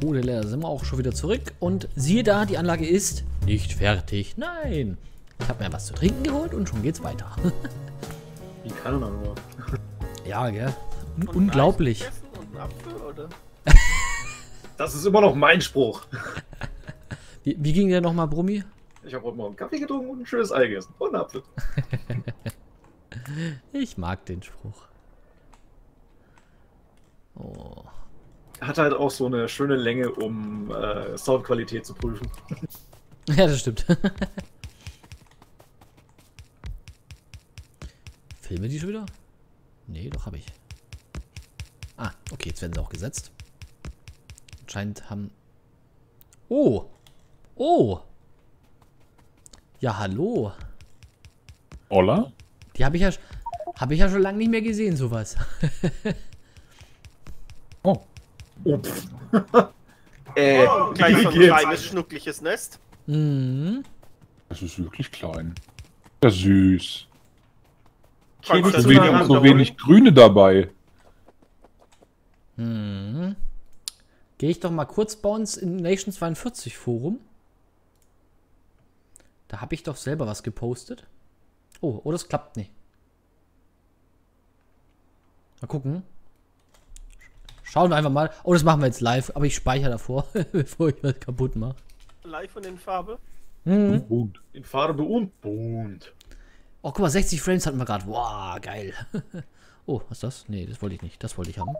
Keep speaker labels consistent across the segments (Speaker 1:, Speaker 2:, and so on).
Speaker 1: So, da sind wir auch schon wieder zurück. Und siehe da, die Anlage ist nicht fertig. Nein. Ich habe mir was zu trinken geholt und schon geht's weiter.
Speaker 2: Wie kann man nur?
Speaker 1: ja, gell? Un unglaublich.
Speaker 2: Das ist immer noch mein Spruch.
Speaker 1: Wie, wie ging der nochmal, Brummi?
Speaker 2: Ich habe heute Morgen Kaffee getrunken und ein schönes Ei gegessen. Und einen Apfel.
Speaker 1: ich mag den Spruch.
Speaker 2: Oh. Hat halt auch so eine schöne Länge, um äh, Soundqualität zu prüfen.
Speaker 1: Ja, das stimmt. Filme die schon wieder? Nee, doch habe ich. Ah, okay, jetzt werden sie auch gesetzt. Anscheinend haben... Oh! Oh! Ja, hallo.
Speaker 3: Hola?
Speaker 1: Die habe ich ja... Habe ich ja schon lange nicht mehr gesehen, sowas.
Speaker 3: oh.
Speaker 4: Oh, äh, oh, gleich so ein kleines, schnuckliches Nest.
Speaker 1: Mhm.
Speaker 3: Das ist wirklich klein. Ja, süß.
Speaker 4: So
Speaker 3: wenig, so wenig Grüne dabei.
Speaker 1: Mhm. Gehe ich doch mal kurz bei uns in Nation 42 Forum. Da habe ich doch selber was gepostet. Oh, oh, das klappt nicht. Mal gucken. Schauen wir einfach mal. Oh, das machen wir jetzt live, aber ich speichere davor, bevor ich was kaputt mache.
Speaker 4: Live und in Farbe?
Speaker 1: Mhm.
Speaker 2: Und in Farbe und bunt.
Speaker 1: Oh, guck mal, 60 Frames hatten wir gerade. Wow, geil. oh, was ist das? Nee, das wollte ich nicht. Das wollte ich haben.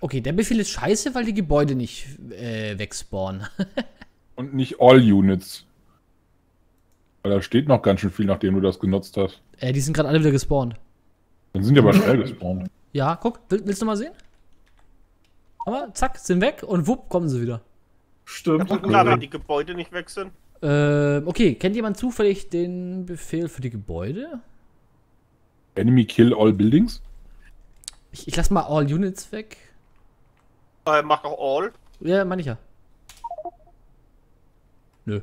Speaker 1: Okay, der Befehl ist scheiße, weil die Gebäude nicht äh, wegspawnen.
Speaker 3: und nicht all Units. Weil da steht noch ganz schön viel, nachdem du das genutzt hast.
Speaker 1: Äh, die sind gerade alle wieder gespawnt.
Speaker 3: Dann sind die aber schnell gespawnt.
Speaker 1: Ja, guck, willst du mal sehen? Aber zack, sind weg und wupp, kommen sie wieder.
Speaker 4: Stimmt. Ja, klar, wenn die Gebäude nicht weg sind.
Speaker 1: Äh, okay, kennt jemand zufällig den Befehl für die Gebäude?
Speaker 3: Enemy kill all buildings?
Speaker 1: Ich, ich lass mal all units weg.
Speaker 4: Äh, mach auch all.
Speaker 1: Ja, meine ich ja. Nö.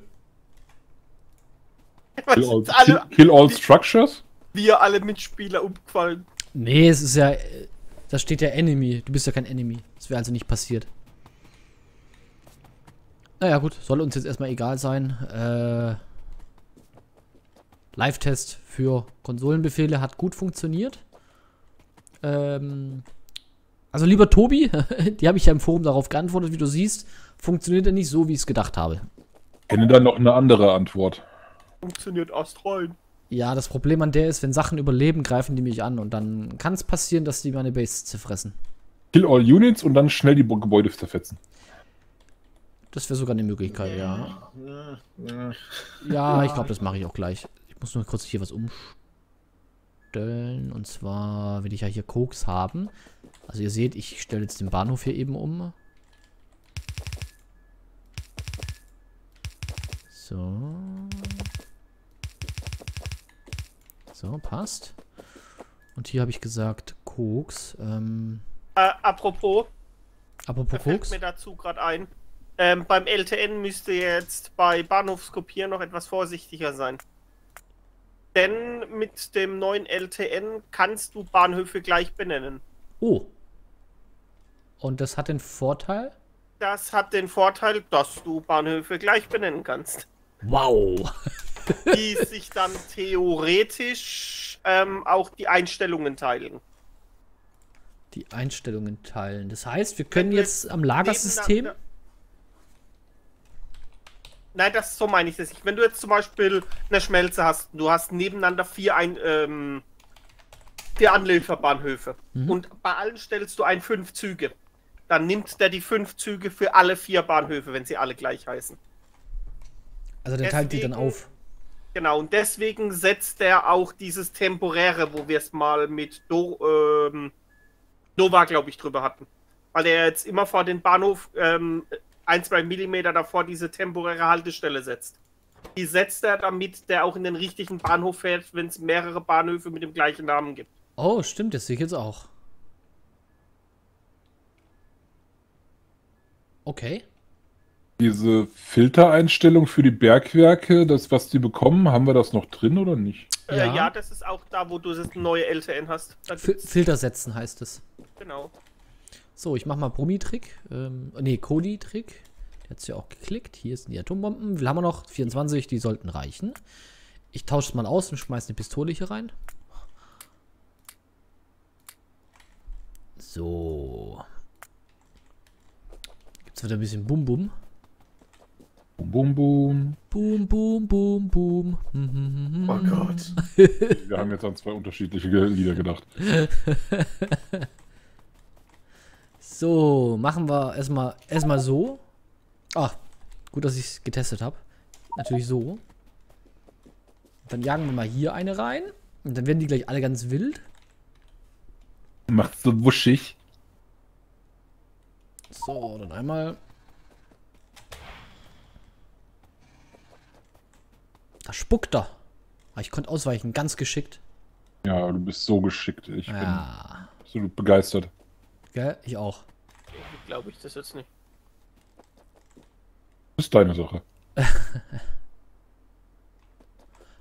Speaker 3: Kill all, kill, kill all structures?
Speaker 4: Wir alle Mitspieler umgefallen.
Speaker 1: Nee, es ist ja. Da steht ja Enemy. Du bist ja kein Enemy. Das wäre also nicht passiert. Naja, gut. Soll uns jetzt erstmal egal sein. Äh, Live-Test für Konsolenbefehle hat gut funktioniert. Ähm, also lieber Tobi, die habe ich ja im Forum darauf geantwortet, wie du siehst, funktioniert er nicht so, wie ich es gedacht habe.
Speaker 3: Ich kenne dann noch eine andere Antwort.
Speaker 4: Funktioniert astrein.
Speaker 1: Ja, das Problem an der ist, wenn Sachen überleben, greifen die mich an und dann kann es passieren, dass die meine Base zerfressen.
Speaker 3: Kill all Units und dann schnell die Gebäude zerfetzen.
Speaker 1: Das wäre sogar eine Möglichkeit, ja. Ja, ich glaube, das mache ich auch gleich. Ich muss nur kurz hier was umstellen. Und zwar will ich ja hier Koks haben. Also ihr seht, ich stelle jetzt den Bahnhof hier eben um. So. So, passt. Und hier habe ich gesagt, Koks. Ähm,
Speaker 4: äh, apropos.
Speaker 1: Apropos Koks.
Speaker 4: mir dazu gerade ein. Ähm, beim LTN müsste jetzt bei Bahnhofskopieren noch etwas vorsichtiger sein. Denn mit dem neuen LTN kannst du Bahnhöfe gleich benennen.
Speaker 1: Oh. Und das hat den Vorteil?
Speaker 4: Das hat den Vorteil, dass du Bahnhöfe gleich benennen kannst.
Speaker 1: Wow.
Speaker 4: die sich dann theoretisch ähm, auch die Einstellungen teilen.
Speaker 1: Die Einstellungen teilen. Das heißt, wir können jetzt am Lagersystem.
Speaker 4: Nein, das so meine ich das nicht. Wenn du jetzt zum Beispiel eine Schmelze hast, du hast nebeneinander vier, ein, ähm, vier Anlieferbahnhöfe mhm. und bei allen stellst du ein fünf Züge, dann nimmt der die fünf Züge für alle vier Bahnhöfe, wenn sie alle gleich heißen.
Speaker 1: Also der teilt die dann auf.
Speaker 4: Genau, und deswegen setzt er auch dieses Temporäre, wo wir es mal mit Do, ähm, Nova, glaube ich, drüber hatten. Weil er jetzt immer vor den Bahnhof ähm, ein, zwei Millimeter davor diese temporäre Haltestelle setzt. Die setzt er, damit der auch in den richtigen Bahnhof fährt, wenn es mehrere Bahnhöfe mit dem gleichen Namen gibt.
Speaker 1: Oh, stimmt, das sehe ich jetzt auch. Okay.
Speaker 3: Diese Filtereinstellung für die Bergwerke, das, was die bekommen, haben wir das noch drin oder nicht?
Speaker 4: Äh, ja. ja, das ist auch da, wo du das neue LTN hast.
Speaker 1: Filter setzen heißt es.
Speaker 4: Genau.
Speaker 1: So, ich mach mal Brummi-Trick. Ähm, nee, Cody-Trick. Der hat's ja auch geklickt. Hier sind die Atombomben. Wie viel haben wir noch? 24, die sollten reichen. Ich tausche es mal aus und schmeiß eine Pistole hier rein. So. Gibt's wieder ein bisschen Bum-Bum. Boom, boom, boom, boom. Hm, hm, hm.
Speaker 2: Oh Gott.
Speaker 3: Wir haben jetzt an zwei unterschiedliche Lieder gedacht.
Speaker 1: So, machen wir erstmal erstmal so. Ach, gut, dass ich es getestet habe. Natürlich so. Dann jagen wir mal hier eine rein. Und dann werden die gleich alle ganz wild.
Speaker 3: Macht so wuschig.
Speaker 1: So, dann einmal. Da spuckt er. Aber ich konnte ausweichen, ganz geschickt.
Speaker 3: Ja, du bist so geschickt. Ich bin
Speaker 1: Ja.
Speaker 3: absolut begeistert.
Speaker 1: Gell? Ich auch.
Speaker 4: Glaube ich das jetzt nicht.
Speaker 3: Das ist deine Sache.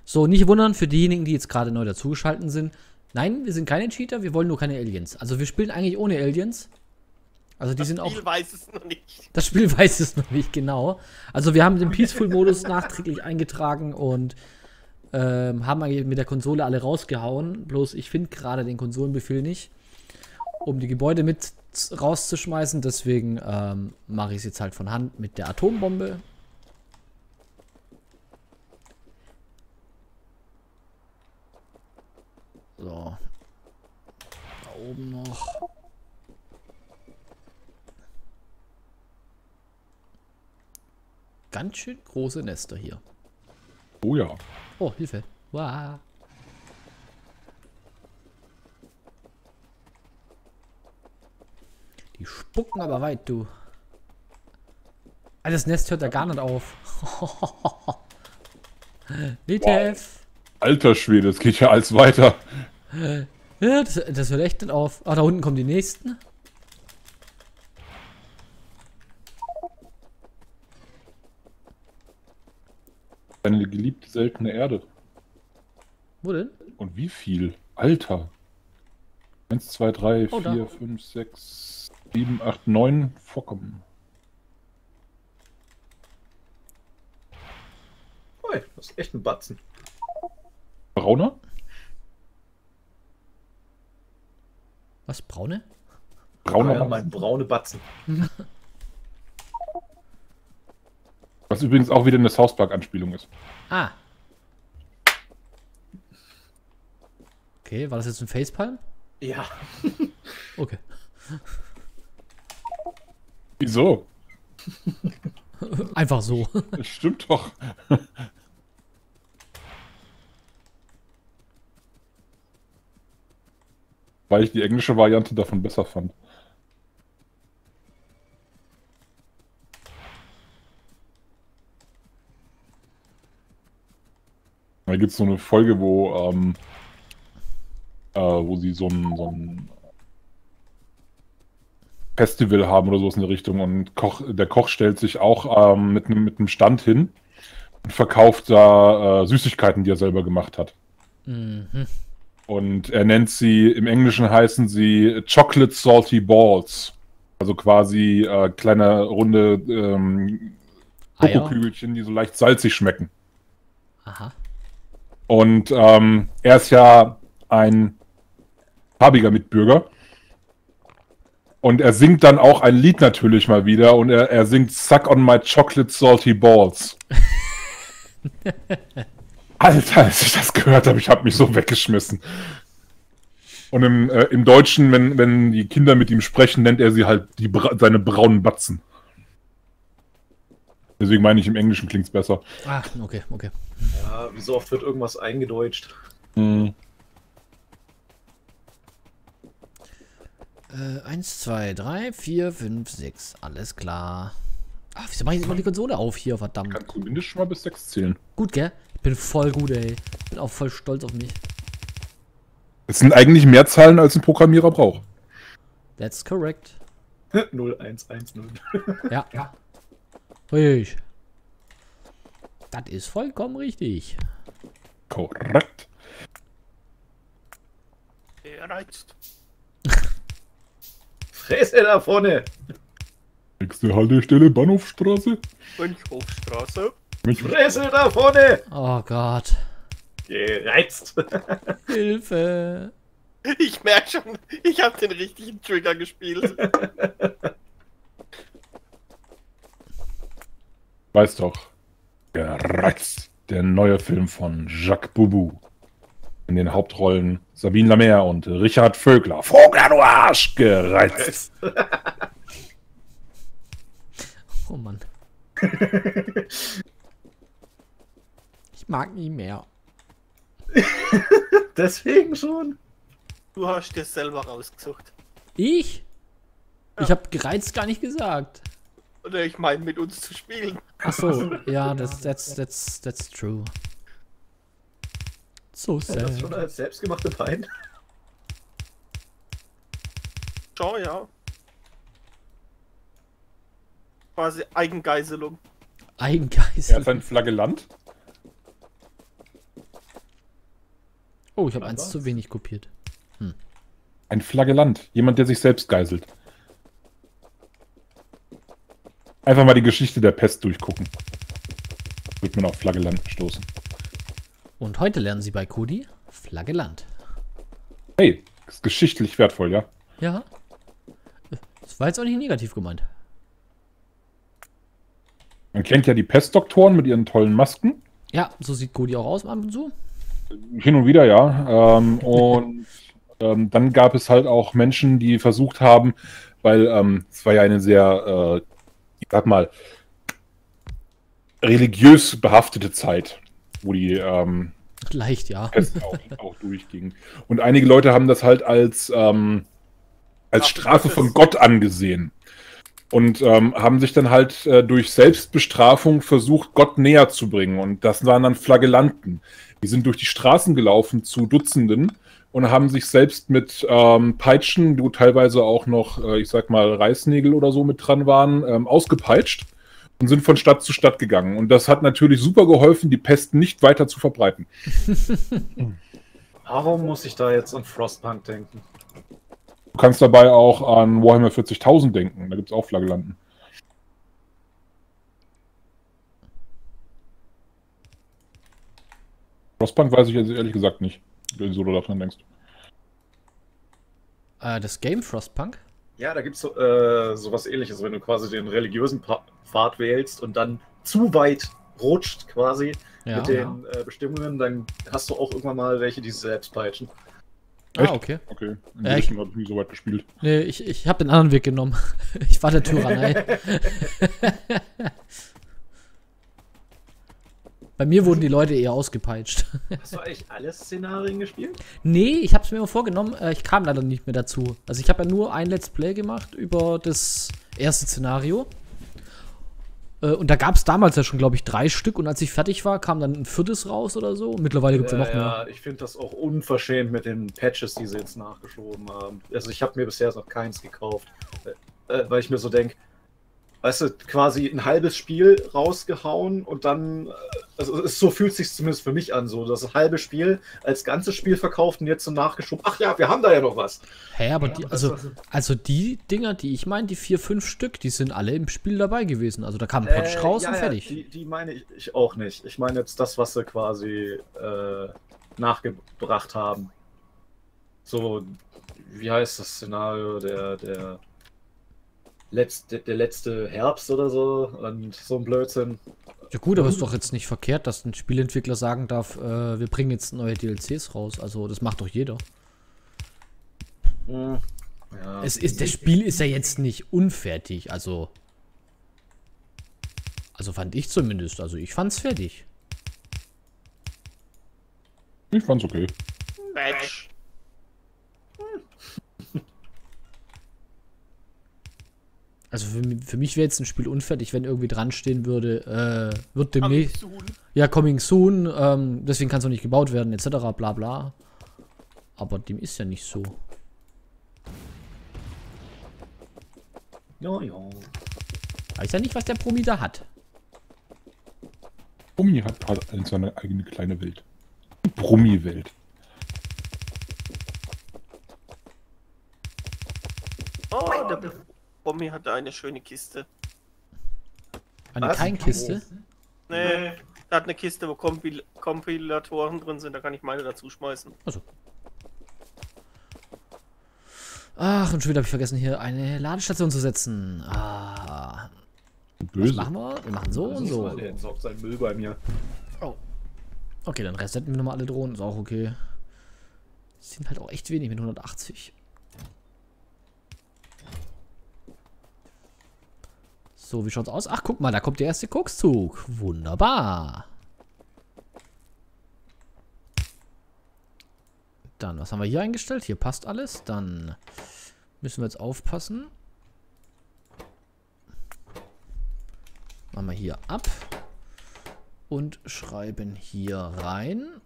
Speaker 1: So, nicht wundern für diejenigen, die jetzt gerade neu dazugeschaltet sind. Nein, wir sind keine Cheater, wir wollen nur keine Aliens. Also wir spielen eigentlich ohne Aliens. Also die
Speaker 4: Das
Speaker 1: sind auch.
Speaker 4: Spiel weiß es noch nicht.
Speaker 1: Das Spiel weiß es noch nicht genau. Also wir haben den Peaceful-Modus nachträglich eingetragen und ähm, haben eigentlich mit der Konsole alle rausgehauen. Bloß ich finde gerade den Konsolenbefehl nicht, um die Gebäude mit rauszuschmeißen. Deswegen ähm, mache ich es jetzt halt von Hand mit der Atombombe. So. Da oben noch. Ganz schön große Nester hier.
Speaker 3: Oh ja.
Speaker 1: Oh, Hilfe. Wow. Die spucken aber weit, du. Ah, das Nest hört ja gar nicht auf. WTF.
Speaker 3: Alter Schwede, es geht ja alles weiter.
Speaker 1: Ja, das, das hört echt nicht auf. Ah, da unten kommen die nächsten.
Speaker 3: Eine geliebte seltene Erde.
Speaker 1: Wo denn?
Speaker 3: Und wie viel? Alter. 1, 2, 3,
Speaker 1: Oh, da.
Speaker 3: 4, 5, 6, 7, 8, 9 vorkommen.
Speaker 2: Ui, das ist echt ein Batzen.
Speaker 3: Brauner?
Speaker 1: Was, braune?
Speaker 3: Brauner.
Speaker 2: Ja, mein braune Batzen.
Speaker 3: Was übrigens auch wieder eine South Park-Anspielung ist.
Speaker 1: Ah. Okay, war das jetzt ein Facepalm?
Speaker 2: Ja.
Speaker 1: Okay.
Speaker 3: Wieso?
Speaker 1: Einfach so.
Speaker 3: Das stimmt doch. Weil ich die englische Variante davon besser fand. Da gibt es so eine Folge, wo, ähm, äh, wo sie so ein, so ein Festival haben oder sowas in der Richtung und Koch, der Koch stellt sich auch ähm, mit einem mit einem Stand hin und verkauft da äh, Süßigkeiten, die er selber gemacht hat.
Speaker 1: Mhm.
Speaker 3: Und er nennt sie, im Englischen heißen sie Chocolate Salty Balls. Also quasi äh, kleine runde ähm,
Speaker 1: Eier.
Speaker 3: Schokokügelchen, die so leicht salzig schmecken.
Speaker 1: Aha.
Speaker 3: Und ähm, er ist ja ein farbiger Mitbürger. Und er singt dann auch ein Lied natürlich mal wieder. Und er, er singt Suck on my chocolate salty balls. Alter, als ich das gehört habe, ich habe mich so weggeschmissen. Und im, äh, im Deutschen, wenn, wenn die Kinder mit ihm sprechen, nennt er sie halt die, seine braunen Batzen. Deswegen meine ich, im Englischen klingt's besser.
Speaker 1: Ah, okay, okay.
Speaker 2: Ja, wie so oft wird irgendwas eingedeutscht.
Speaker 3: Hm.
Speaker 1: Äh, eins, zwei, drei, vier, fünf, sechs. Alles klar. Ach, wieso mach ich jetzt immer die Konsole auf hier, verdammt.
Speaker 3: Kannst du mindestens schon mal bis sechs zählen.
Speaker 1: Gut, gell? Ich bin voll gut, ey. Bin auch voll stolz auf mich.
Speaker 3: Es sind eigentlich mehr Zahlen, als ein Programmierer braucht.
Speaker 1: That's correct.
Speaker 2: 0110.
Speaker 1: Ja. ja. Richtig. Das ist vollkommen richtig.
Speaker 3: Korrekt.
Speaker 4: Er reizt.
Speaker 2: Fresse da vorne!
Speaker 3: Nächste Haltestelle Bahnhofstraße.
Speaker 4: Mönchhofstraße.
Speaker 2: Fresse da vorne!
Speaker 1: Oh Gott.
Speaker 2: Gereizt!
Speaker 1: Hilfe.
Speaker 4: Ich merke schon, ich habe den richtigen Trigger gespielt.
Speaker 3: Weiß doch. Gereizt. Der neue Film von Jacques Boubou. In den Hauptrollen Sabine Lamer und Richard Vögler. Vogler, du Arsch! Gereizt.
Speaker 1: Oh Mann. Ich mag nie mehr.
Speaker 2: Deswegen schon.
Speaker 4: Du hast dir selber rausgesucht.
Speaker 1: Ich? Ich habe gereizt gar nicht gesagt.
Speaker 4: Oder ich meine, mit uns zu spielen.
Speaker 1: Ach so, ja, das, that's, that's, that's true. So
Speaker 2: Das schon
Speaker 1: sad.
Speaker 2: als selbstgemachte Pein.
Speaker 4: Schau, ja. Quasi Eigengeiselung.
Speaker 3: Er
Speaker 1: Eigengeist.
Speaker 3: ist ein Flagellant.
Speaker 1: Oh, ich habe eins zu wenig kopiert.
Speaker 3: Ein Flagellant. Jemand, der sich selbst geißelt. Einfach mal die Geschichte der Pest durchgucken. Wird man auf Flagellant stoßen.
Speaker 1: Und heute lernen Sie bei Kodi Flagellant.
Speaker 3: Hey, ist geschichtlich wertvoll, ja?
Speaker 1: Ja. Das war jetzt auch nicht negativ gemeint.
Speaker 3: Man kennt ja die Pestdoktoren mit ihren tollen Masken.
Speaker 1: Ja, so sieht Kodi auch aus ab und zu.
Speaker 3: Hin und wieder, ja. Ähm, und ähm, dann gab es halt auch Menschen, die versucht haben, weil ähm, es war ja eine sehr, äh, ich sag mal, religiös behaftete Zeit, wo die ähm,
Speaker 1: Leicht, ja.
Speaker 3: Auch, auch durchging. Und einige Leute haben das halt als, ähm, als Strafe von Gott angesehen. Und ähm, haben sich dann halt äh, durch Selbstbestrafung versucht, Gott näher zu bringen. Und das waren dann Flagellanten. Die sind durch die Straßen gelaufen zu Dutzenden und haben sich selbst mit ähm, Peitschen, wo teilweise auch noch, äh, ich sag mal, Reißnägel oder so mit dran waren, ähm, ausgepeitscht und sind von Stadt zu Stadt gegangen. Und das hat natürlich super geholfen, die Pest nicht weiter zu verbreiten.
Speaker 2: Warum muss ich da jetzt an Frostpunk denken?
Speaker 3: Du kannst dabei auch an Warhammer 40.000 denken. Da gibt es auch Flagellanten. Frostpunk weiß ich jetzt ehrlich gesagt nicht, wieso du davon denkst.
Speaker 1: Äh, das Game Frostpunk?
Speaker 2: Ja, da gibt es so, äh, sowas ähnliches, wenn du quasi den religiösen Pa- Pfad wählst und dann zu weit rutscht quasi
Speaker 1: Ja.
Speaker 2: mit den äh, Bestimmungen, dann hast du auch irgendwann mal welche, die sich selbst peitschen.
Speaker 3: Echt?
Speaker 1: Ah, okay.
Speaker 3: Okay, in
Speaker 1: Ja,
Speaker 3: die Richtung habe ich nie so weit gespielt.
Speaker 1: Nee, ich, ich habe den anderen Weg genommen. Ich war der Tyrannei. Bei mir wurden die Leute eher ausgepeitscht.
Speaker 2: Hast du eigentlich alle Szenarien gespielt?
Speaker 1: Nee, ich habe es mir immer vorgenommen. Äh, ich kam leider nicht mehr dazu. Also ich habe ja nur ein Let's Play gemacht über das erste Szenario. Äh, und da gab es damals ja schon, glaube ich, drei Stück. Und als ich fertig war, kam dann ein viertes raus oder so. Mittlerweile gibt es ja noch mehr.
Speaker 2: ja, ich finde das auch unverschämt mit den Patches, die sie jetzt nachgeschoben haben. Also ich habe mir bisher noch keins gekauft, äh, weil ich mir so denke, weißt du, quasi ein halbes Spiel rausgehauen und dann, äh, also es, so fühlt sich zumindest für mich an, so das halbe Spiel als ganzes Spiel verkauft und jetzt so nachgeschoben. Ach ja, wir haben da ja noch was.
Speaker 1: Hä, aber die,
Speaker 2: das
Speaker 1: also, also die Dinger, die ich meine, die vier, fünf Stück, die sind alle im Spiel dabei gewesen. Also da kam ein Patch
Speaker 2: Äh,
Speaker 1: raus
Speaker 2: ja,
Speaker 1: und
Speaker 2: ja,
Speaker 1: fertig.
Speaker 2: Die, die meine ich, ich auch nicht. Ich meine jetzt das, was sie quasi äh, nachgebracht haben. So, wie heißt das Szenario? Der, der, letzte, der letzte Herbst oder so und so ein Blödsinn.
Speaker 1: Ja gut, aber ist doch jetzt nicht verkehrt, dass ein Spielentwickler sagen darf, äh, wir bringen jetzt neue DLCs raus. Also das macht doch jeder.
Speaker 2: Hm, Ja.
Speaker 1: Es ist, das Spiel ist ja jetzt nicht unfertig, also. Also fand ich zumindest. Also ich fand's fertig.
Speaker 3: Ich fand's okay.
Speaker 4: Match.
Speaker 1: Also für, für mich wäre jetzt ein Spiel unfertig, wenn irgendwie dran stehen würde, äh, wird
Speaker 4: Coming
Speaker 1: demnächst.
Speaker 4: soon.
Speaker 1: Ja, coming soon, ähm, deswegen kann es noch nicht gebaut werden, etc. bla bla. Aber dem ist ja nicht so.
Speaker 2: ja, ja.
Speaker 1: Weiß ja nicht, was der Promi da hat.
Speaker 3: Brummi hat, hat eine- seine eigene kleine Welt. Die Brummi-Welt.
Speaker 4: Oh, der Bommi hatte eine schöne Kiste.
Speaker 1: Eine
Speaker 2: Was?
Speaker 1: Keinkiste.
Speaker 4: Nee, der hat eine Kiste, wo Kompil Kompilatoren drin sind, da kann ich meine dazu schmeißen.
Speaker 1: Also. Ach, und schon wieder habe ich vergessen, hier eine Ladestation zu setzen. Ah. Was
Speaker 3: Böse.
Speaker 1: machen wir? Wir machen so und so.
Speaker 2: Der entsorgt seinen Müll bei mir.
Speaker 1: Oh. Okay, dann resetten wir nochmal alle Drohnen. Ist auch okay. Das sind halt auch echt wenig mit 180. So, wie schaut's aus? Ach, guck mal, da kommt der erste Kokszug. Wunderbar. Dann, was haben wir hier eingestellt? Hier passt alles. Dann müssen wir jetzt aufpassen. Machen wir hier ab. Und schreiben hier rein.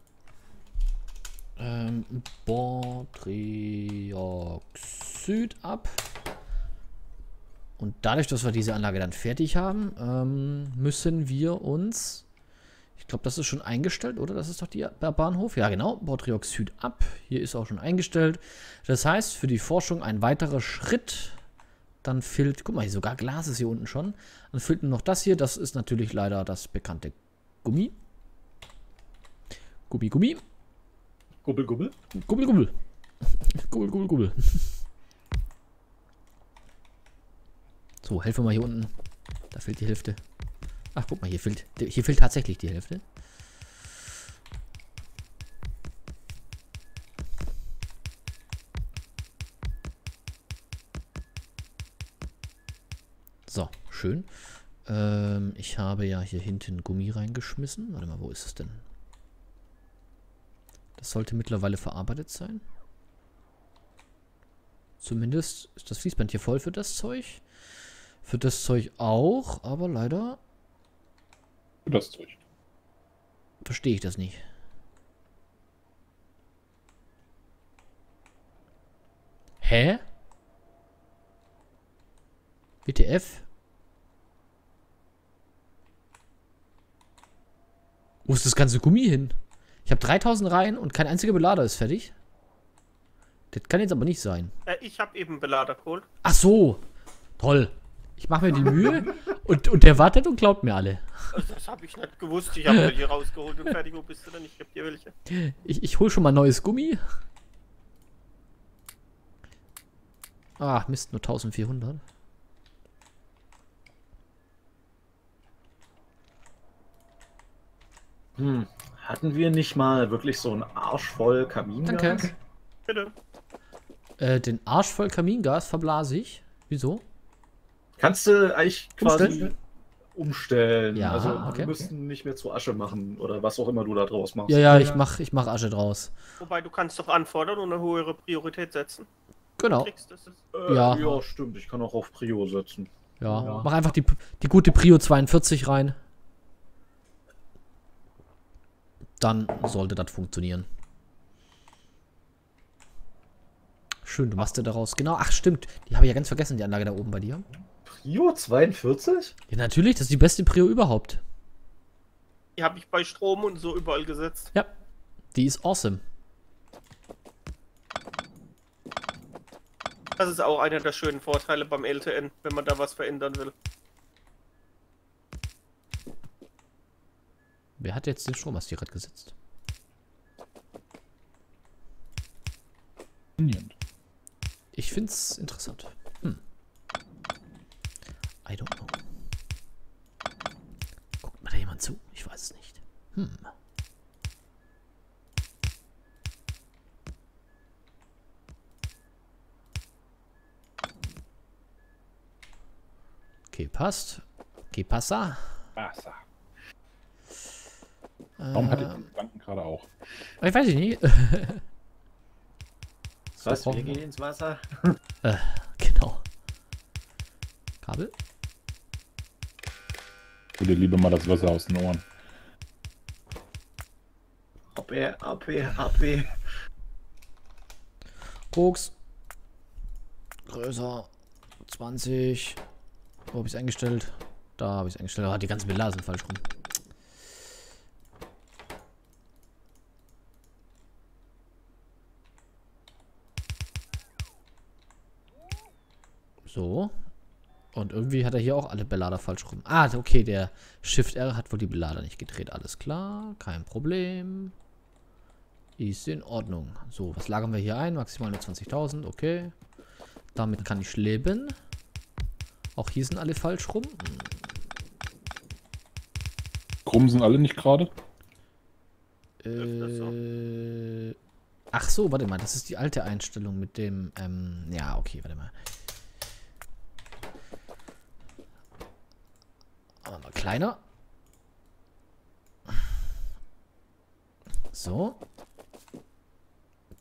Speaker 1: Ähm, Bordtrioxid ab. Und dadurch, dass wir diese Anlage dann fertig haben, ähm, müssen wir uns... Ich glaube, das ist schon eingestellt, oder? Das ist doch die, der Bahnhof. Ja, genau. Bordtrioxid ab. Hier ist auch schon eingestellt. Das heißt, für die Forschung ein weiterer Schritt. Dann fehlt... Guck mal, hier sogar Glas ist hier unten schon. Dann fehlt nur noch das hier. Das ist natürlich leider das bekannte Gummi. Gummi, Gummi.
Speaker 2: Gubbel, gubbel.
Speaker 1: Gubbel, gubbel. gubbel, gubbel, gubbel. So, helfen wir mal hier unten. Da fehlt die Hälfte. Ach, guck mal, hier fehlt, hier fehlt tatsächlich die Hälfte. So, schön. Ähm, ich habe ja hier hinten Gummi reingeschmissen. Warte mal, wo ist es denn? Das sollte mittlerweile verarbeitet sein. Zumindest ist das Fließband hier voll für das Zeug. Für das Zeug auch, aber leider
Speaker 3: Das Zeug.
Speaker 1: verstehe ich das nicht. Hä? WTF? Wo ist das ganze Gummi hin? Ich habe 3000 Reihen und kein einziger Belader ist fertig. Das kann jetzt aber nicht sein.
Speaker 4: Äh, ich habe eben Belader geholt.
Speaker 1: Ach so. Toll. Ich mache mir die Mühe und, und der wartet und glaubt mir alle.
Speaker 4: Also, das habe ich nicht gewusst. Ich habe welche rausgeholt und fertig. Wo bist du denn? Ich gebe dir welche.
Speaker 1: Ich, ich hole schon mal neues Gummi. Ah, Mist, nur 1400.
Speaker 2: Hm. Hatten wir nicht mal wirklich so einen Arsch voll Kamingas?
Speaker 1: Danke.
Speaker 4: Bitte.
Speaker 1: Äh, den Arsch voll Kamingas verblase ich. Wieso?
Speaker 2: Kannst du eigentlich quasi
Speaker 1: Umstellen?
Speaker 2: umstellen?
Speaker 1: Ja,
Speaker 2: also
Speaker 1: okay.
Speaker 2: wir müssen nicht mehr zu Asche machen oder was auch immer du da draus machst.
Speaker 1: Ja, ja, ich mach, ich mach Asche draus.
Speaker 4: Wobei du kannst doch anfordern und eine höhere Priorität setzen.
Speaker 1: Genau.
Speaker 4: Kriegst das ist
Speaker 2: Äh,
Speaker 1: Ja.
Speaker 2: ja. stimmt. Ich kann auch auf Prio setzen.
Speaker 1: Ja.
Speaker 2: Ja.
Speaker 1: Mach einfach die, die gute Prio 42 rein. Dann sollte das funktionieren. Schön, du machst dir daraus. Genau, ach stimmt. Die habe ich ja ganz vergessen, die Anlage da oben bei dir.
Speaker 2: Prio 42?
Speaker 1: Ja, natürlich, das ist die beste Prio überhaupt.
Speaker 4: Die habe ich bei Strom und so überall gesetzt.
Speaker 1: Ja, die ist awesome.
Speaker 4: Das ist auch einer der schönen Vorteile beim LTN, wenn man da was verändern will.
Speaker 1: Wer hat jetzt den Strom aus direkt gesetzt? Ich find's interessant. I don't know. Guckt mal da jemand zu? Ich weiß es nicht. Hm. Okay, passt. Okay, passa.
Speaker 3: Wasser. Warum hatte ich
Speaker 1: Ähm,
Speaker 3: den Gedanken gerade auch?
Speaker 1: ich weiß ich nicht.
Speaker 2: Was? wir- gehen ins Wasser?
Speaker 1: Äh, genau. Kabel?
Speaker 3: Hol dir lieber mal das Wasser aus den Ohren.
Speaker 2: Ab, ab, ab.
Speaker 1: Koks. Größer. 20. Wo habe ich es eingestellt? Da habe ich es eingestellt. Ah, die ganzen Bilder sind falsch rum. So. Und irgendwie hat er hier auch alle Belader falsch rum. Ah, okay, der Shift-R hat wohl die Belader nicht gedreht. Alles klar, kein Problem. Ist in Ordnung. So, was lagern wir hier ein? Maximal nur 20.000, okay. Damit kann ich leben. Auch hier sind alle falsch rum.
Speaker 3: Krumm sind alle nicht gerade.
Speaker 1: Äh, ach so, warte mal, das ist die alte Einstellung mit dem, ähm, ja, okay, warte mal. Aber mal kleiner. So.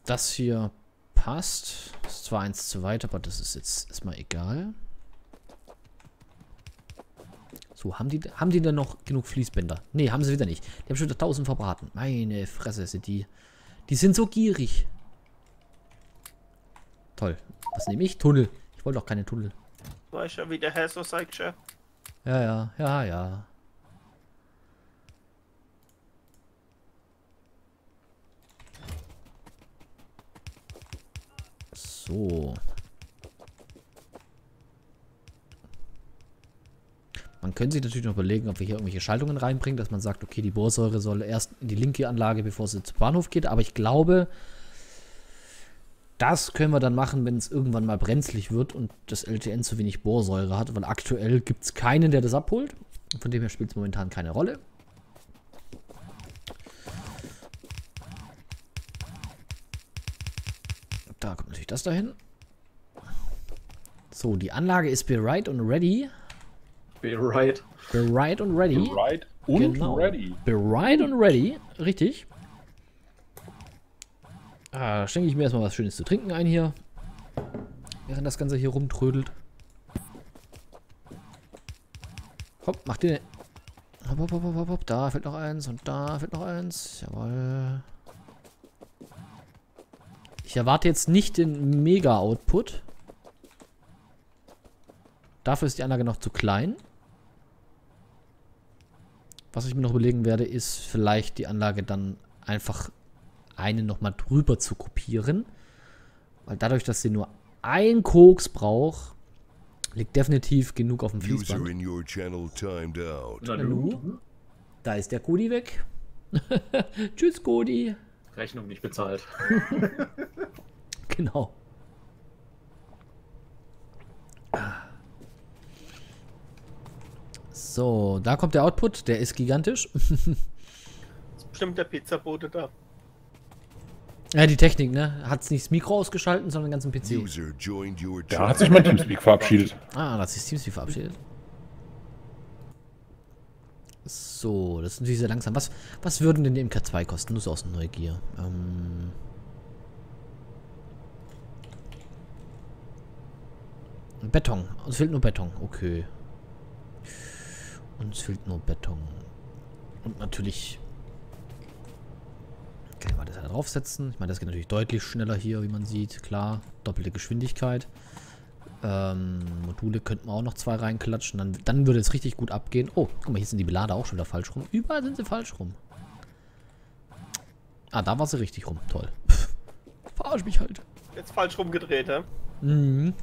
Speaker 1: Das hier passt. Ist zwar eins zu weit, aber das ist jetzt erstmal egal. So, haben die, haben die denn noch genug Fließbänder? Ne, haben sie wieder nicht. Die haben schon wieder 1000 verbraten. Meine Fresse sind die. Die sind so gierig. Toll. Was nehme ich? Tunnel. Ich wollte doch keine Tunnel.
Speaker 4: Weißt du, wie der Herr so sagt, schon?
Speaker 1: Ja, ja, ja, ja. So. Man könnte sich natürlich noch überlegen, ob wir hier irgendwelche Schaltungen reinbringen, dass man sagt, okay, die Bohrsäure soll erst in die linke Anlage, bevor sie zum Bahnhof geht. Aber ich glaube, das können wir dann machen, wenn es irgendwann mal brenzlig wird und das LTN zu wenig Bohrsäure hat. Weil aktuell gibt es keinen, der das abholt. Von dem her spielt es momentan keine Rolle. Da kommt natürlich das dahin. So, die Anlage ist bereit und ready.
Speaker 2: Be right.
Speaker 1: Bereit und ready.
Speaker 3: Bereit und
Speaker 1: Genau.
Speaker 3: ready.
Speaker 1: Bereit und ready. Richtig. Ah, schenke ich mir erstmal was Schönes zu trinken ein hier. Während das Ganze hier rumtrödelt. Hopp, mach den. Hopp, hopp, hopp, hopp, hopp. Da fällt noch eins und da fällt noch eins. Jawohl. Ich erwarte jetzt nicht den Mega-Output. Dafür ist die Anlage noch zu klein. Was ich mir noch überlegen werde, ist vielleicht die Anlage dann einfach eine nochmal drüber zu kopieren. Weil dadurch, dass sie nur ein Koks braucht, liegt definitiv genug auf dem Fließband. Da ist der Cody weg. Tschüss, Cody.
Speaker 2: Rechnung nicht bezahlt.
Speaker 1: Genau. So, da kommt der Output. Der ist gigantisch.
Speaker 4: Ist bestimmt der Pizzabote da.
Speaker 1: Ja, die Technik, ne? Hat's nicht das Mikro ausgeschalten, sondern den ganzen PC.
Speaker 5: User joined your
Speaker 3: Da hat sich mein Teamspeak verabschiedet.
Speaker 1: Ah, da hat sich Teamspeak verabschiedet. So, das ist natürlich sehr langsam. Was, was würden denn die MK2 kosten? Nur so aus Neugier. Ähm Beton. Uns fehlt nur Beton. Okay. Uns fehlt nur Beton. Und natürlich... Kann man das da draufsetzen. Ich meine, das geht natürlich deutlich schneller hier, wie man sieht. Klar, doppelte Geschwindigkeit. Ähm, Module könnten wir auch noch zwei reinklatschen. Dann, dann würde es richtig gut abgehen. Oh, guck mal, hier sind die Belader auch schon wieder falsch rum. Überall sind sie falsch rum. Ah, da war sie richtig rum. Toll. Pff, verarsch mich halt.
Speaker 4: Jetzt falsch rumgedreht, ne?
Speaker 1: Mhm.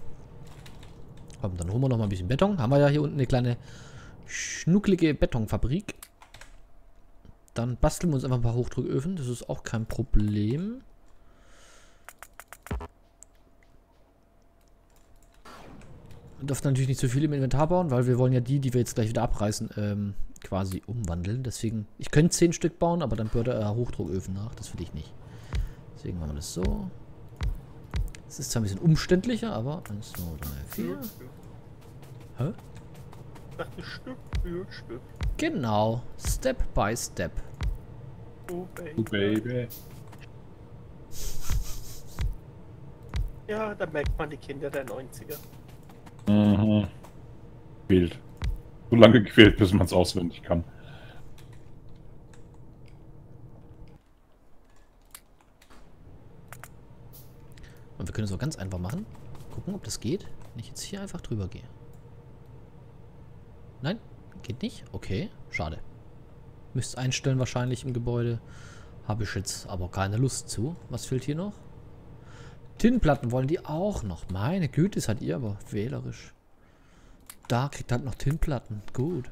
Speaker 1: Komm, dann holen wir noch mal ein bisschen Beton. Haben wir ja hier unten eine kleine schnucklige Betonfabrik. Dann basteln wir uns einfach ein paar Hochdrücköfen. Das ist auch kein Problem. Wir dürfen natürlich nicht zu viel im Inventar bauen, weil wir wollen ja die, die wir jetzt gleich wieder abreißen, ähm, quasi umwandeln. Deswegen, ich könnte 10 Stück bauen, aber dann würde er Hochdrucköfen nach. Das will ich nicht. Deswegen machen wir das so. Es ist zwar ein bisschen umständlicher, aber 1, 2, 3, 4. Hä?
Speaker 4: Stück für Stück.
Speaker 1: Genau. Step by Step.
Speaker 4: Oh, baby.
Speaker 3: Baby.
Speaker 4: Ja, da merkt man die Kinder der 90er.
Speaker 3: Mhm. Quält. So lange quält, bis man es auswendig kann.
Speaker 1: Und wir können es auch ganz einfach machen. Gucken, ob das geht. Wenn ich jetzt hier einfach drüber gehe. Nein, geht nicht. Okay, schade. Müsst einstellen wahrscheinlich im Gebäude. Habe ich jetzt aber keine Lust zu. Was fehlt hier noch? Tinnenplatten wollen die auch noch. Meine Güte, seid ihr aber wählerisch. Da kriegt halt noch Tinnenplatten. Gut.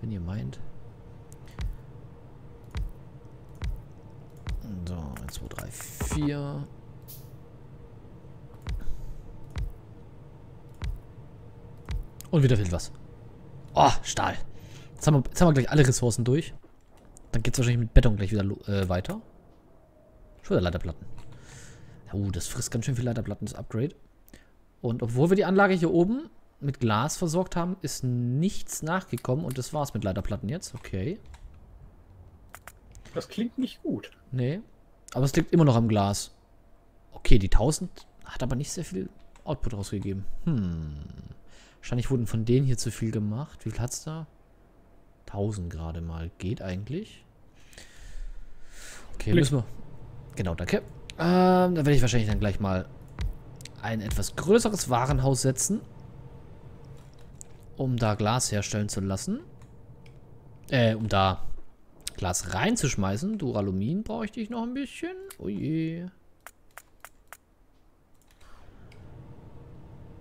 Speaker 1: Wenn ihr meint. So, 1, 2, 3, 4. Und wieder fehlt was. Oh, Stahl. Jetzt haben, wir, jetzt haben wir gleich alle Ressourcen durch. Dann geht es wahrscheinlich mit Beton gleich wieder äh, weiter. Schon wieder Leiterplatten. Oh, das frisst ganz schön viel Leiterplatten, das Upgrade. Und obwohl wir die Anlage hier oben mit Glas versorgt haben, ist nichts nachgekommen. Und das war's mit Leiterplatten jetzt. Okay.
Speaker 2: Das klingt nicht gut.
Speaker 1: Nee. Aber es liegt immer noch am Glas. Okay, die 1000 hat aber nicht sehr viel Output rausgegeben. Hm. Wahrscheinlich wurden von denen hier zu viel gemacht. Wie viel hat's da? 1000 gerade mal. Geht eigentlich. Okay,
Speaker 3: Blick.
Speaker 1: müssen wir... Genau, danke. Ähm, da werde ich wahrscheinlich dann gleich mal ein etwas größeres Warenhaus setzen. Um da Glas herstellen zu lassen. Äh, um da Glas reinzuschmeißen. Duralumin bräuchte ich noch ein bisschen. Oh je.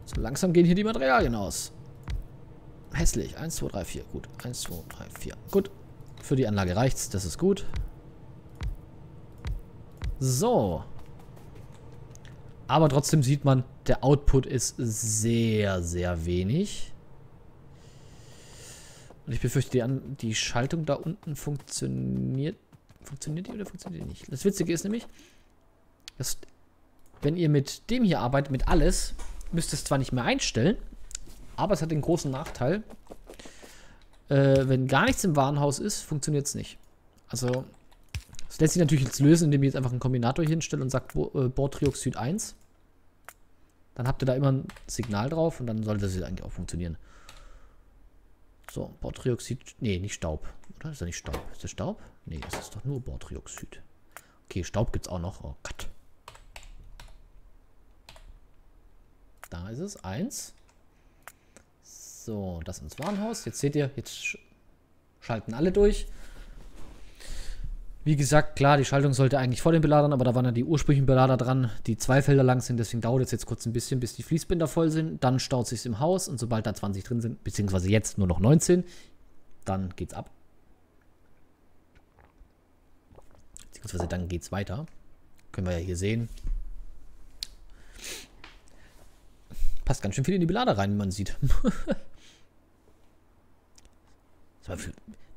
Speaker 1: So langsam gehen hier die Materialien aus. Hässlich. 1, 2, 3, 4. Gut. 1, 2, 3, 4. Gut. Für die Anlage reicht's. Das ist gut. So. Aber trotzdem sieht man, der Output ist sehr, sehr wenig. Und ich befürchte, die, An die Schaltung da unten funktioniert. Funktioniert die oder funktioniert die nicht? Das Witzige ist nämlich, dass wenn ihr mit dem hier arbeitet, mit alles, müsst ihr es zwar nicht mehr einstellen, aber es hat den großen Nachteil, äh, wenn gar nichts im Warenhaus ist, funktioniert es nicht. Also, das lässt sich natürlich jetzt lösen, indem ihr jetzt einfach einen Kombinator hier hinstellt und sagt Bo äh, Bortrioxid 1. Dann habt ihr da immer ein Signal drauf und dann sollte das jetzt eigentlich auch funktionieren. So, Bortrioxid. Nee, nicht Staub. Oder? Ist das nicht Staub? Ist das Staub? Nee, es ist doch nur Bortrioxid. Okay, Staub gibt's auch noch. Oh Gott. Da ist es. Eins. So, das ins Warenhaus. Jetzt seht ihr, jetzt sch schalten alle durch. Wie gesagt, klar, die Schaltung sollte eigentlich vor den Beladern, aber da waren ja die ursprünglichen Belader dran, die zwei Felder lang sind. Deswegen dauert es jetzt kurz ein bisschen, bis die Fließbänder voll sind. Dann staut sich im Haus und sobald da 20 drin sind, beziehungsweise jetzt nur noch 19, dann geht's ab. Beziehungsweise dann geht's weiter. Können wir ja hier sehen. Passt ganz schön viel in die Belader rein, wie man sieht.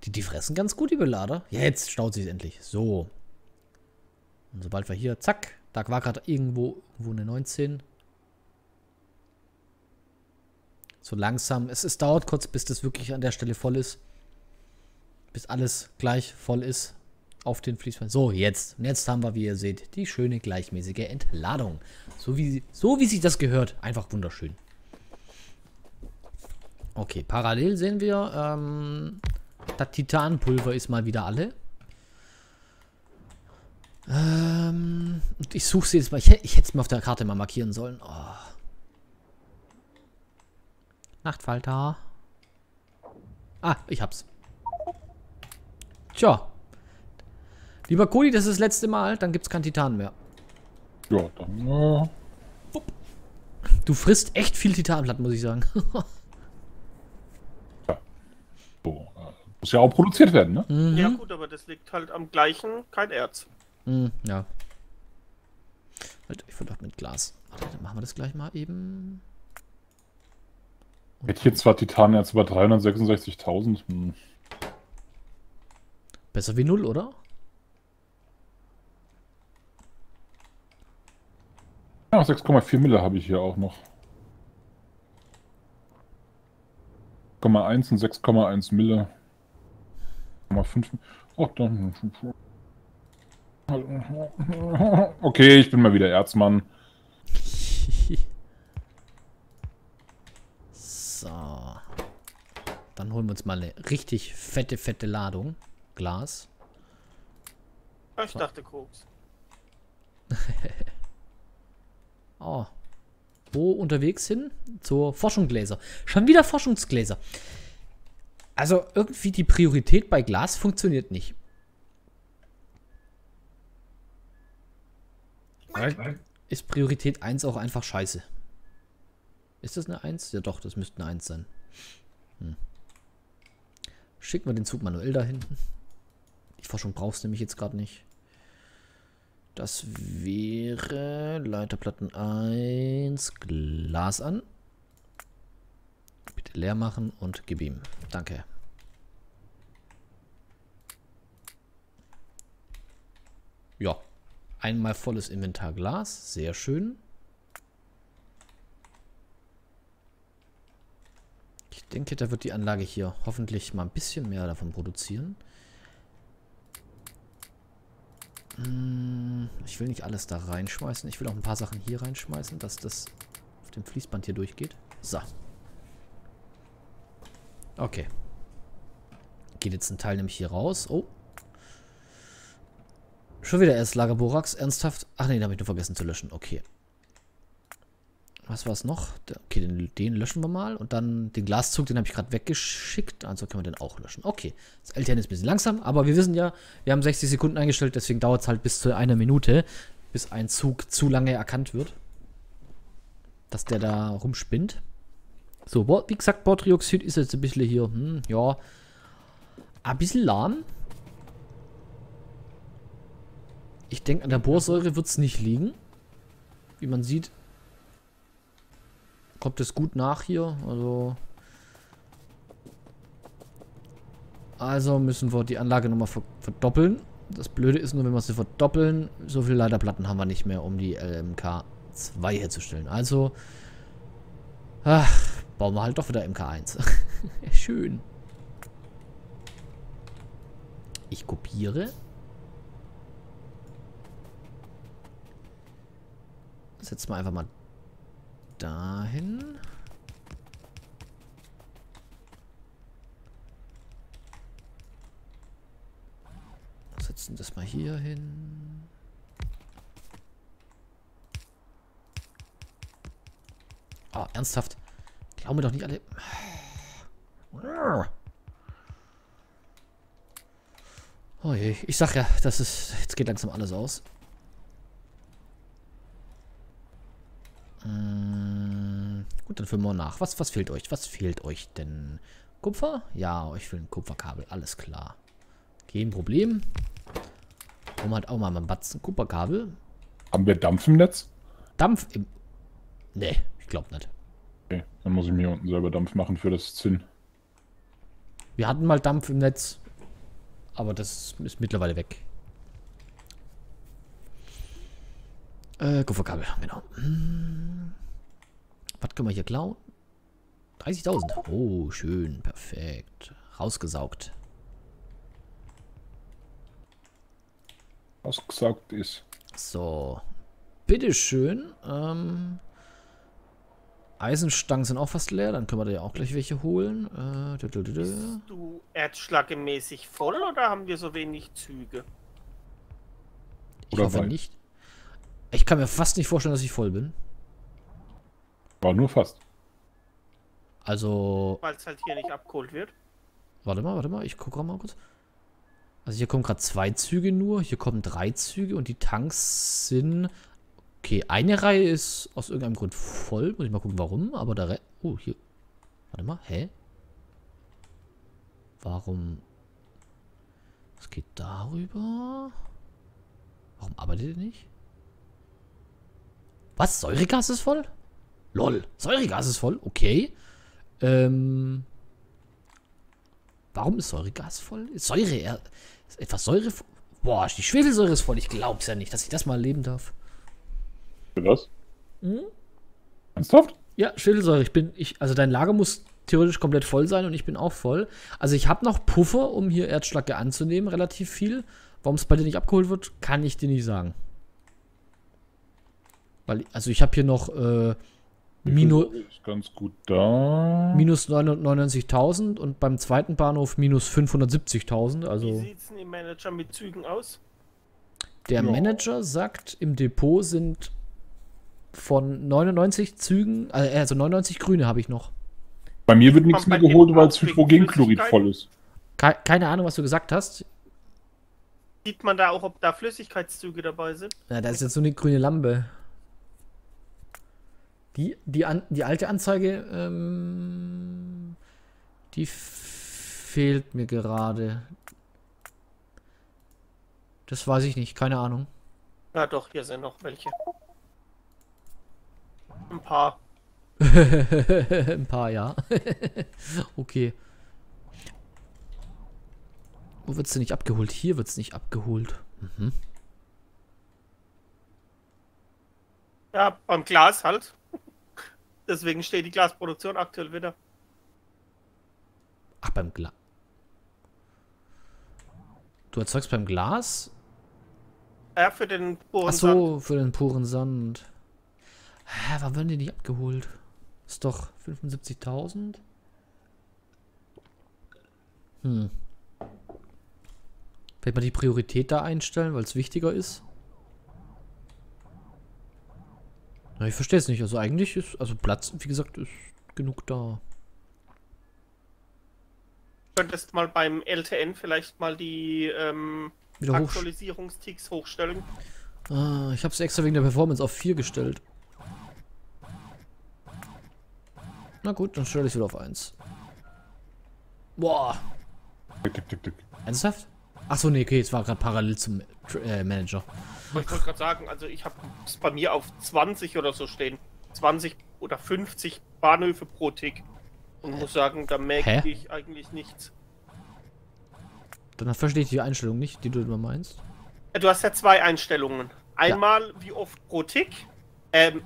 Speaker 1: Die, die fressen ganz gut, die Belader. Ja, jetzt staut sich endlich. So. Und sobald wir hier, zack, da war gerade irgendwo, irgendwo eine 19. So langsam. Es, es dauert kurz, bis das wirklich an der Stelle voll ist. Bis alles gleich voll ist auf den Fließband. So, jetzt. Und jetzt haben wir, wie ihr seht, die schöne gleichmäßige Entladung. So wie, so wie sich das gehört. Einfach wunderschön. Okay, parallel sehen wir, ähm, das Titanpulver ist mal wieder alle. Ähm, ich suche sie jetzt mal. Ich, ich hätte es mir auf der Karte mal markieren sollen. Oh. Nachtfalter. Ah, ich hab's. Tja. Lieber Cody, das ist das letzte Mal, dann gibt's kein Titan mehr.
Speaker 3: Ja, dann. Äh,
Speaker 1: Du frisst echt viel Titanplatten, muss ich sagen.
Speaker 3: so, äh, muss ja auch produziert werden, ne?
Speaker 1: Mhm.
Speaker 4: Ja gut, aber das liegt halt am gleichen, kein Erz.
Speaker 1: Hm, ja. Ich würde mit Glas. Warte, dann machen wir das gleich mal eben.
Speaker 3: Hätte hier zwar Titanerz über 366.000. Hm.
Speaker 1: Besser wie null, oder?
Speaker 3: Ja, 6,4 Mille habe ich hier auch noch. 6,1 und 6,1 Mille. 0,5. Oh, dann. Okay, ich bin mal wieder Erzmann.
Speaker 1: so. Dann holen wir uns mal eine richtig fette, fette Ladung. Glas.
Speaker 4: Ich dachte Koks.
Speaker 1: Oh. Wo unterwegs hin? Zur Forschungsgläser. Schon wieder Forschungsgläser. Also irgendwie die Priorität bei Glas funktioniert nicht. Ist Priorität 1 auch einfach scheiße? Ist das eine 1? Ja doch, das müsste eine 1 sein. Hm. Schicken wir den Zug manuell da hinten. Die Forschung brauchst du nämlich jetzt gerade nicht. Das wäre Leiterplatten 1, Glas an. Bitte leer machen und gib ihm. Danke. Ja. Einmal volles Inventar Glas. Sehr schön. Ich denke, da wird die Anlage hier hoffentlich mal ein bisschen mehr davon produzieren. Hm, Ich will nicht alles da reinschmeißen. Ich will auch ein paar Sachen hier reinschmeißen, dass das auf dem Fließband hier durchgeht. So. Okay. Geht jetzt ein Teil nämlich hier raus. Oh. Schon wieder erst Lagerborax. Ernsthaft? Ach nee, da habe ich nur vergessen zu löschen. Okay. Was war es noch? Okay, den, den löschen wir mal. Und dann den Glaszug, den habe ich gerade weggeschickt. Also können wir den auch löschen. Okay. Das LTN ist ein bisschen langsam, aber wir wissen ja, wir haben 60 Sekunden eingestellt, deswegen dauert es halt bis zu einer Minute, bis ein Zug zu lange erkannt wird. Dass der da rumspinnt. So, wie gesagt, Bordtrioxid ist jetzt ein bisschen hier, hm, ja, ein bisschen lahm. Ich denke, an der Borsäure wird es nicht liegen. Wie man sieht, kommt es gut nach hier. Also, also müssen wir die Anlage nochmal ver verdoppeln. Das Blöde ist nur, wenn wir sie verdoppeln, so viele Leiterplatten haben wir nicht mehr, um die LMK 2 herzustellen. Also, ach, bauen wir halt doch wieder MK1. Schön. Ich kopiere. Setzen wir einfach mal dahin. Setzen das mal hier hin. Oh, ernsthaft. Glauben mir doch nicht alle. Oh je, ich sag ja, das ist. Jetzt geht langsam alles aus. Mm, Gut, dann füllen wir nach. Was, was fehlt euch? Was fehlt euch denn? Kupfer? Ja, euch fehlen Kupferkabel. Alles klar. Kein Problem. Warum hat auch mal ein Batzen Kupferkabel?
Speaker 3: Haben wir Dampf im Netz?
Speaker 1: Dampf im... Nee, ich glaube nicht.
Speaker 3: Okay, dann muss ich mir unten selber Dampf machen für das Zinn.
Speaker 1: Wir hatten mal Dampf im Netz. Aber das ist mittlerweile weg. Äh, Kupferkabel, genau. Hm. Was können wir hier klauen? 30.000. Oh, schön, perfekt. Rausgesaugt.
Speaker 3: Ausgesaugt ist.
Speaker 1: So. Bitteschön. Ähm, Eisenstangen sind auch fast leer. Dann können wir da ja auch gleich welche holen. Äh, dü- dü- dü.
Speaker 4: Bist du erdschlagemäßig voll oder haben wir so wenig Züge?
Speaker 1: Ich
Speaker 3: Oder
Speaker 1: hoffe
Speaker 3: weit.
Speaker 1: nicht. Ich kann mir fast nicht vorstellen, dass ich voll bin.
Speaker 3: War nur fast.
Speaker 1: Also,
Speaker 4: Weil es halt hier nicht abgeholt wird.
Speaker 1: warte mal, warte mal. Ich gucke mal kurz. Also hier kommen gerade zwei Züge nur. Hier kommen drei Züge und die Tanks sind... Okay, eine Reihe ist aus irgendeinem Grund voll. Muss ich mal gucken, warum. Aber Re Oh, hier... Warte mal, hä? Warum... Es geht darüber... Warum arbeitet ihr nicht? Was? Säuregas ist voll? Lol. Säuregas ist voll? Okay. Ähm... Warum ist Säuregas voll? Säure eher... Ist etwas Säure... Boah, die Schwefelsäure ist voll. Ich glaub's ja nicht, dass ich das mal erleben darf.
Speaker 3: Für das?
Speaker 1: Mhm.
Speaker 3: Ernsthaft?
Speaker 1: Ja, Schwefelsäure. Ich bin... Ich, also dein Lager muss theoretisch komplett voll sein und ich bin auch voll. Also ich habe noch Puffer, um hier Erdschlacke anzunehmen, relativ viel. Warum es bei dir nicht abgeholt wird, kann ich dir nicht sagen. Weil, also ich habe hier noch äh, Minu
Speaker 3: Ist ganz gut da.
Speaker 1: minus 99.000 und beim zweiten Bahnhof minus 570.000.
Speaker 4: Wie
Speaker 1: Also
Speaker 4: sieht es im Manager mit Zügen aus?
Speaker 1: der
Speaker 3: Ja.
Speaker 1: Manager sagt, im Depot sind von 99 Zügen, äh, also 99 Grüne habe ich noch.
Speaker 3: Bei mir wird nichts mehr geholt, weil
Speaker 4: wegen
Speaker 3: Hydrogenchlorid voll ist.
Speaker 1: Ke keine Ahnung, was du gesagt hast.
Speaker 4: Sieht man da auch, ob da Flüssigkeitszüge dabei sind?
Speaker 1: Ja, da ist jetzt so eine grüne Lampe. Die, die, an, die alte Anzeige, ähm, die fehlt mir gerade. Das weiß ich nicht, keine Ahnung.
Speaker 4: Na doch, hier sind noch welche. Ein paar.
Speaker 1: Ein paar, ja. okay. Wo wird's denn nicht abgeholt? Hier wird's nicht abgeholt. Mhm.
Speaker 4: Ja, beim Glas halt. Deswegen steht die Glasproduktion aktuell wieder.
Speaker 1: Ach, beim Glas. Du erzeugst beim Glas?
Speaker 4: Ja, für den puren
Speaker 1: Ach so, für den puren Sand. Hä, warum werden die nicht abgeholt? Ist doch 75.000? Hm. Vielleicht mal die Priorität da einstellen, weil es wichtiger ist. Na, ich verstehe es nicht. Also eigentlich ist, also Platz, wie gesagt, ist genug da.
Speaker 4: könntest mal beim LTN vielleicht mal die ähm. Aktualisierungsticks hochstellen.
Speaker 1: Ah, ich habe es extra wegen der Performance auf 4 gestellt. Na gut, dann stelle ich wieder auf 1. Boah.
Speaker 3: Tick, tick, tick.
Speaker 1: Ernsthaft? Achso, nee, okay, es war gerade parallel zum äh, Manager.
Speaker 4: Aber Ich wollte gerade sagen, also ich habe es bei mir auf 20 oder so stehen. 20 oder 50 Bahnhöfe pro Tick. Und muss sagen, da merke
Speaker 1: Hä?
Speaker 4: ich eigentlich nichts.
Speaker 1: Dann verstehe ich die Einstellung nicht, die du immer meinst.
Speaker 4: Ja, Du hast ja zwei Einstellungen. Einmal, wie oft pro Tick. Ähm,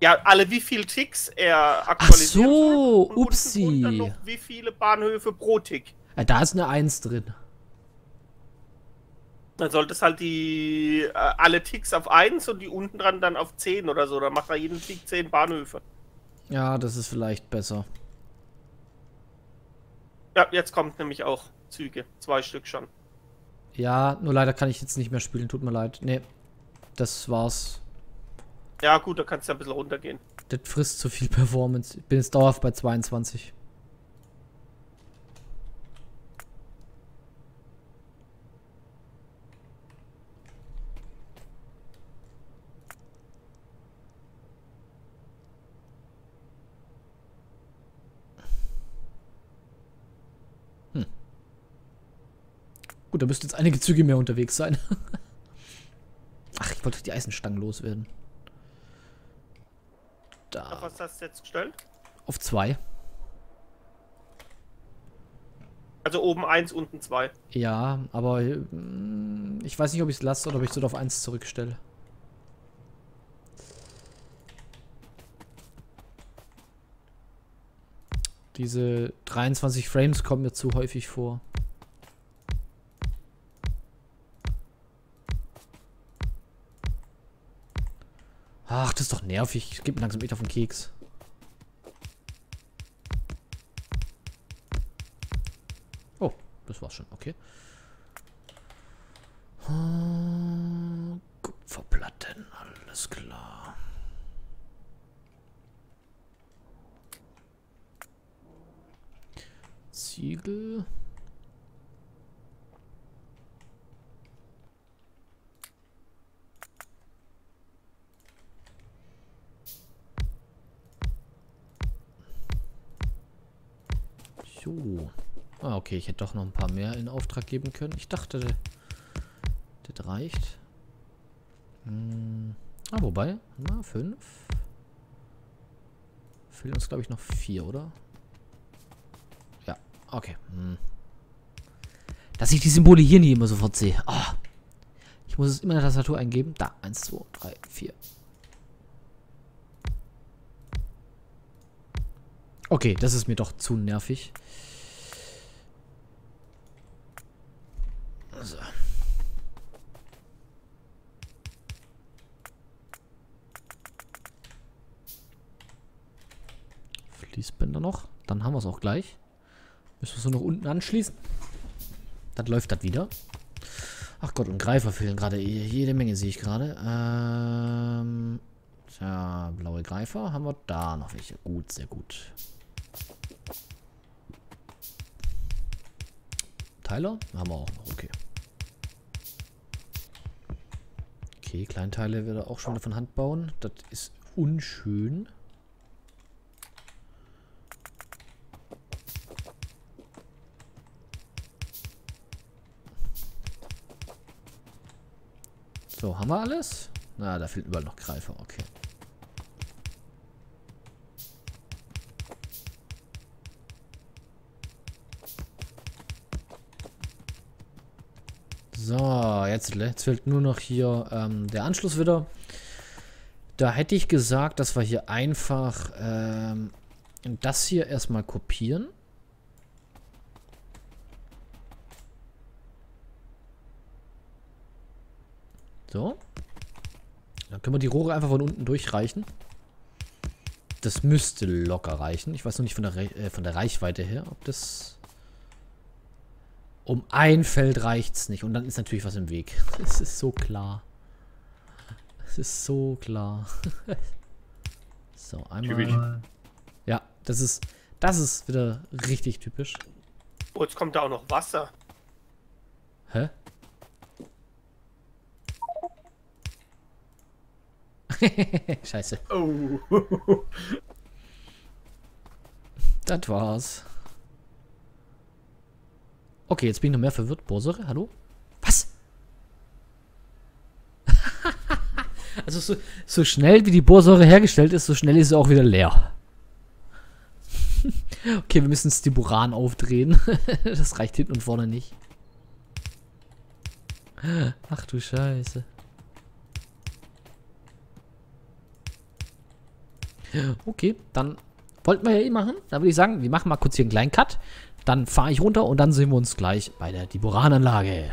Speaker 4: ja, alle wie viel Ticks er aktualisiert.
Speaker 1: so,
Speaker 4: und
Speaker 1: upsi.
Speaker 4: drunter noch wie viele Bahnhöfe pro Tick.
Speaker 1: Ja, da ist eine 1 drin.
Speaker 4: Dann sollte es halt die äh, alle Ticks auf 1 und die unten dran dann auf 10 oder so. Dann macht er jeden Tick 10 Bahnhöfe.
Speaker 1: Ja, das ist vielleicht besser.
Speaker 4: Ja, jetzt kommt nämlich auch Züge. Zwei Stück schon.
Speaker 1: Ja, nur leider kann ich jetzt nicht mehr spielen, tut mir leid. Nee, das war's.
Speaker 4: Ja, gut, da kannst du ja ein bisschen runtergehen.
Speaker 1: Das frisst zu viel Performance. Ich bin jetzt dauerhaft bei 22. Hm. Gut, da müssten jetzt einige Züge mehr unterwegs sein. Ach, ich wollte die Eisenstangen loswerden.
Speaker 4: Auf
Speaker 1: Da.
Speaker 4: was hast du jetzt gestellt?
Speaker 1: Auf zwei.
Speaker 4: Also oben 1, unten 2.
Speaker 1: Ja, aber mm, ich weiß nicht, ob ich es lasse oder ob ich es auf 1 zurückstelle. Diese 23 Frames kommen mir zu häufig vor. Ach, das ist doch nervig. Es geht mir langsam echt auf den Keks. Oh, das war's schon. Okay. Kupferplatten, alles klar. Ziegel. Okay, ich hätte doch noch ein paar mehr in Auftrag geben können. Ich dachte, das reicht. Hm. Ah, wobei, na, fünf. Fehlen uns, glaube ich, noch vier, oder? Ja, okay. Hm. Dass ich die Symbole hier nie immer sofort sehe. Ah. Ich muss es immer in der Tastatur eingeben. Da, eins, zwei, drei, vier. Okay, das ist mir doch zu nervig. Fließbänder noch. Dann haben wir es auch gleich. Müssen wir so noch unten anschließen. Dann läuft das wieder. Ach Gott, und Greifer fehlen gerade. Jede Menge sehe ich gerade. Ähm, tja, blaue Greifer haben wir da noch welche. Gut, sehr gut. Teiler haben wir auch noch. Okay. Okay, Kleinteile wird er auch schon von Hand bauen. Das ist unschön. So, haben wir alles? Na, da fehlt überall noch Greifer. Okay. So, jetzt, jetzt fehlt nur noch hier ähm, der Anschluss wieder. Da hätte ich gesagt, dass wir hier einfach ähm, das hier erstmal kopieren. So. Dann können wir die Rohre einfach von unten durchreichen. Das müsste locker reichen. Ich weiß noch nicht von der, Re äh, von der Reichweite her, ob das... Um ein Feld reicht es nicht. Und dann ist natürlich was im Weg. Es ist so klar. Es ist so klar. so,
Speaker 3: Typisch.
Speaker 1: einmal... Ja, das ist... Das ist wieder richtig typisch.
Speaker 4: Oh, jetzt kommt da auch noch Wasser.
Speaker 1: Hä? Scheiße.
Speaker 2: Oh.
Speaker 1: Das war's. Okay, jetzt bin ich noch mehr verwirrt. Borsere, hallo? Was? also so, so schnell wie die Bohrsäure hergestellt ist, so schnell ist sie auch wieder leer. okay, wir müssen Stiburan aufdrehen. das reicht hinten und vorne nicht. Ach du Scheiße. Okay, dann wollten wir ja eh machen. Da würde ich sagen, wir machen mal kurz hier einen kleinen Cut. Dann fahre ich runter und dann sehen wir uns gleich bei der Diboran-Anlage.